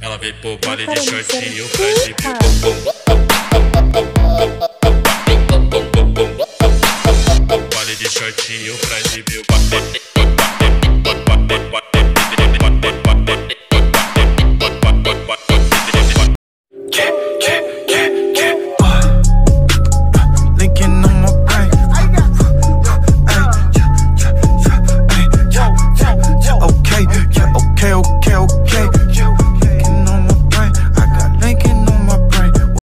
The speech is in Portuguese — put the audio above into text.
Ela veio pro baile de shortinho pra exibir Baile de shortinho pra de